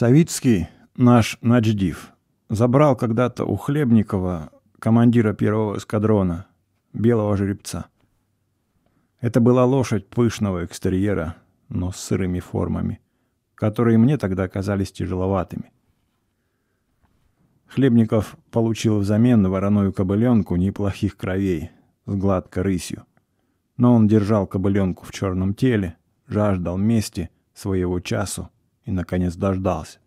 Савицкий, наш начдив, забрал когда-то у Хлебникова, командира первого эскадрона, белого жеребца. Это была лошадь пышного экстерьера, но с сырыми формами, которые мне тогда казались тяжеловатыми. Хлебников получил взамен вороную кобыленку неплохих кровей с гладкой рысью. Но он держал кобыленку в черном теле, жаждал мести своего часу и, наконец, дождался.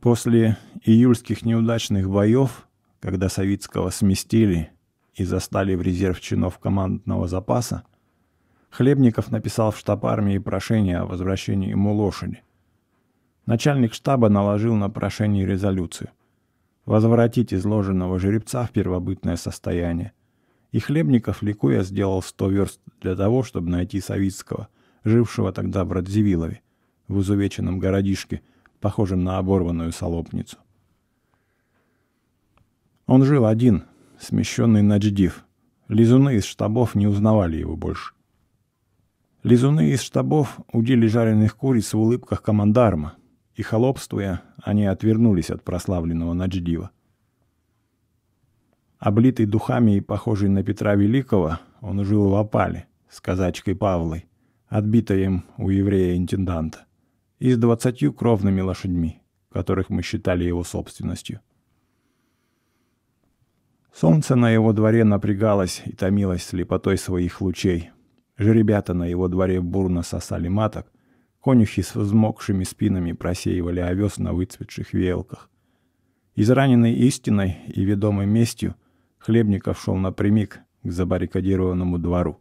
После июльских неудачных боев, когда Савицкого сместили и застали в резерв чинов командного запаса, Хлебников написал в штаб армии прошение о возвращении ему лошади. Начальник штаба наложил на прошение резолюцию. Возвратить изложенного жеребца в первобытное состояние. И Хлебников, ликуя, сделал сто верст для того, чтобы найти Савицкого, жившего тогда в Радзивиллове, в изувеченном городишке, похожем на оборванную солопницу. Он жил один, смещенный на дждив. Лизуны из штабов не узнавали его больше. Лизуны из штабов удили жареных куриц в улыбках командарма, и, холопствуя, они отвернулись от прославленного Надждива. Облитый духами и похожий на Петра Великого, он жил в опале с казачкой Павлой, отбитой им у еврея-интенданта, и с двадцатью кровными лошадьми, которых мы считали его собственностью. Солнце на его дворе напрягалось и томилось слепотой своих лучей. Жеребята на его дворе бурно сосали маток, конюхи с взмокшими спинами просеивали овес на выцветших веялках. Израненный истиной и ведомой местью, Хлебников шел напрямик к забаррикадированному двору.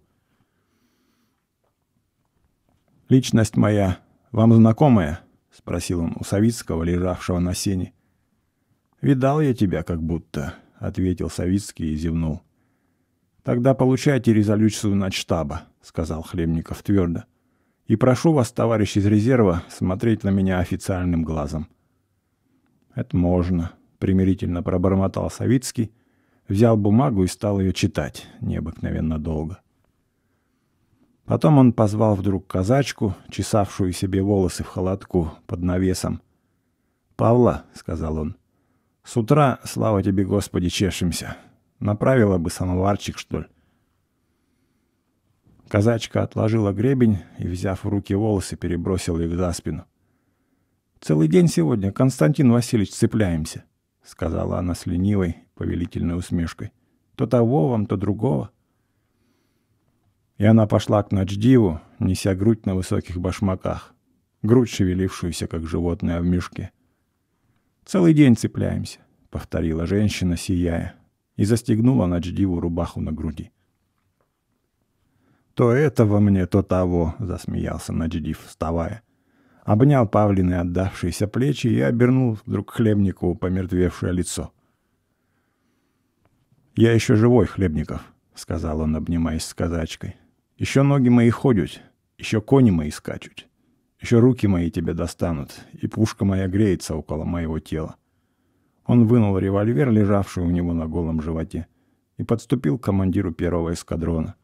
«Личность моя вам знакомая?» — спросил он у Савицкого, лежавшего на сене. «Видал я тебя как будто», — ответил Савицкий и зевнул. «Тогда получайте резолюцию начштаба», — сказал Хлебников твердо. «И прошу вас, товарищ из резерва, смотреть на меня официальным глазом». «Это можно», — примирительно пробормотал Савицкий, взял бумагу и стал ее читать необыкновенно долго. Потом он позвал вдруг казачку, чесавшую себе волосы в холодку под навесом. «Павла», — сказал он, с утра, слава тебе, Господи, чешемся. Направила бы самоварчик, что ли. Казачка отложила гребень и, взяв в руки волосы, перебросила их за спину. «Целый день сегодня, Константин Васильевич, цепляемся», — сказала она с ленивой, повелительной усмешкой. «То того вам, то другого». И она пошла к Начдиву, неся грудь на высоких башмаках, грудь, шевелившуюся, как животное в мешке. «Целый день цепляемся», — повторила женщина, сияя, и застегнула Начдиву рубаху на груди. «То этого мне, то того», — засмеялся Начдив, вставая. Обнял Павлины отдавшиеся плечи и обернул вдруг Хлебникову помертвевшее лицо. «Я еще живой, Хлебников», — сказал он, обнимаясь с казачкой. «Еще ноги мои ходят, еще кони мои скачут. Еще руки мои тебе достанут, и пушка моя греется около моего тела. Он вынул револьвер, лежавший у него на голом животе, и подступил к командиру первого эскадрона.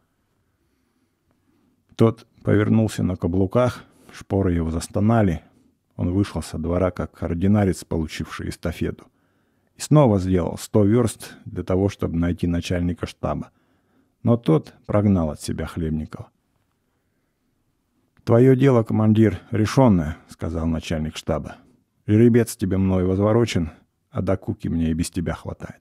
Тот повернулся на каблуках, шпоры его застонали. Он вышел со двора, как ординарец, получивший эстафету. И снова сделал сто верст для того, чтобы найти начальника штаба. Но тот прогнал от себя Хлебникова. «Твое дело, командир, решенное», — сказал начальник штаба. «Жеребец тебе мной возворочен, а до куки мне и без тебя хватает».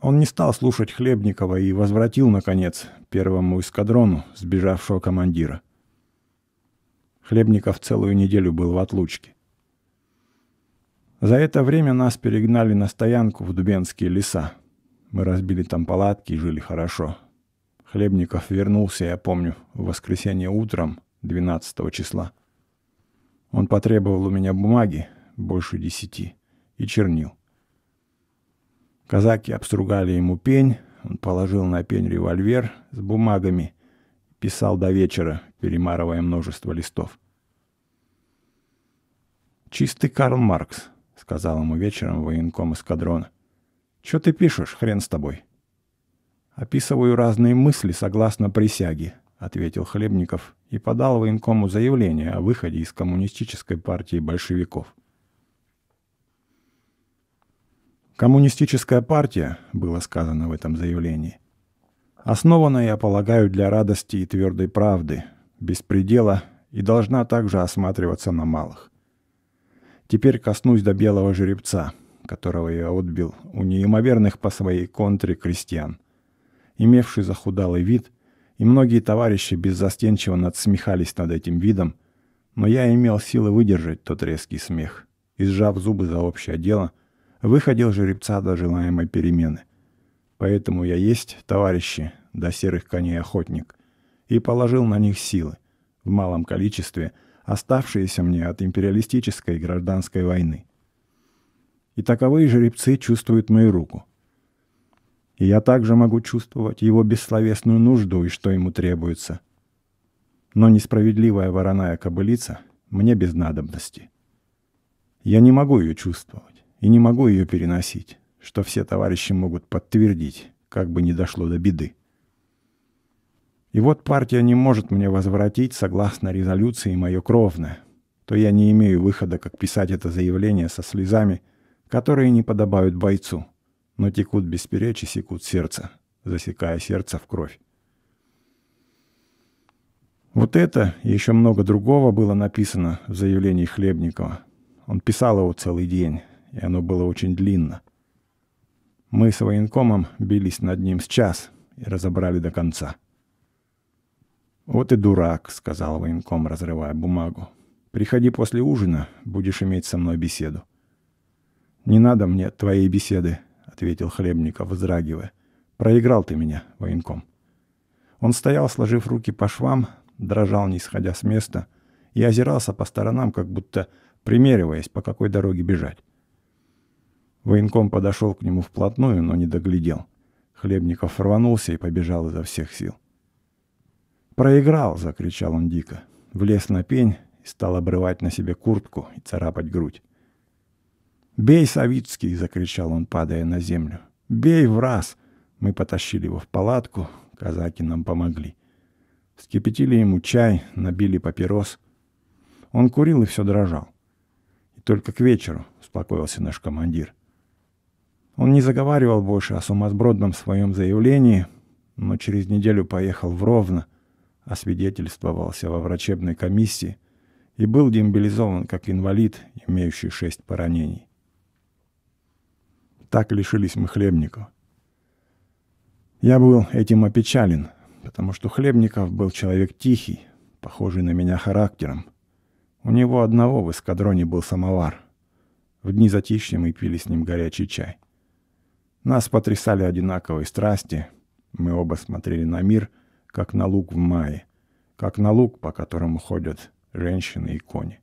Он не стал слушать Хлебникова и возвратил, наконец, первому эскадрону сбежавшего командира. Хлебников целую неделю был в отлучке. За это время нас перегнали на стоянку в Дубенские леса. Мы разбили там палатки и жили хорошо. Хлебников вернулся, я помню, в воскресенье утром, 12 числа. Он потребовал у меня бумаги, больше десяти, и чернил. Казаки обстругали ему пень, он положил на пень револьвер с бумагами, писал до вечера, перемарывая множество листов. «Чистый Карл Маркс», — сказал ему вечером военком эскадрона. «Чё ты пишешь, хрен с тобой?» Описываю разные мысли согласно присяге. — ответил Хлебников и подал военкому заявление о выходе из коммунистической партии большевиков. Коммунистическая партия, было сказано в этом заявлении, основана, я полагаю, для радости и твердой правды, беспредела и должна также осматриваться на малых. Теперь коснусь до белого жеребца, которого я отбил у неимоверных по своей контре крестьян, имевший захудалый вид, и многие товарищи беззастенчиво надсмехались над этим видом, но я имел силы выдержать тот резкий смех и, сжав зубы за общее дело, выходил жеребца до желаемой перемены. Поэтому я есть, товарищи, до серых коней охотник, и положил на них силы, в малом количестве – оставшиеся мне от империалистической гражданской войны. И таковые жеребцы чувствуют мою руку. И я также могу чувствовать его бессловесную нужду и что ему требуется. Но несправедливая вороная кобылица мне без надобности. Я не могу ее чувствовать и не могу ее переносить, что все товарищи могут подтвердить, как бы ни дошло до беды. И вот партия не может мне возвратить, согласно резолюции, мое кровное, то я не имею выхода, как писать это заявление со слезами, которые не подобают бойцу, но текут без перечи, секут сердце, засекая сердце в кровь. Вот это и еще много другого было написано в заявлении Хлебникова. Он писал его целый день, и оно было очень длинно. Мы с военкомом бились над ним с час и разобрали до конца. «Вот и дурак», — сказал военком, разрывая бумагу. «Приходи после ужина, будешь иметь со мной беседу». «Не надо мне твоей беседы», — ответил Хлебников, вздрагивая. «Проиграл ты меня, военком». Он стоял, сложив руки по швам, дрожал, не сходя с места, и озирался по сторонам, как будто примериваясь, по какой дороге бежать. Военком подошел к нему вплотную, но не доглядел. Хлебников рванулся и побежал изо всех сил. «Проиграл!» — закричал он дико. Влез на пень и стал обрывать на себе куртку и царапать грудь. «Бей, Савицкий!» — закричал он, падая на землю. «Бей в раз!» Мы потащили его в палатку, казаки нам помогли. Вскипятили ему чай, набили папирос. Он курил и все дрожал. И только к вечеру успокоился наш командир. Он не заговаривал больше о сумасбродном своем заявлении, но через неделю поехал в Ровно — освидетельствовался во врачебной комиссии и был демобилизован как инвалид, имеющий шесть поранений. Так лишились мы Хлебникова. Я был этим опечален, потому что Хлебников был человек тихий, похожий на меня характером. У него одного в эскадроне был самовар. В дни затишья мы пили с ним горячий чай. Нас потрясали одинаковые страсти. Мы оба смотрели на мир — как на луг в мае, как на луг, по которому ходят женщины и кони.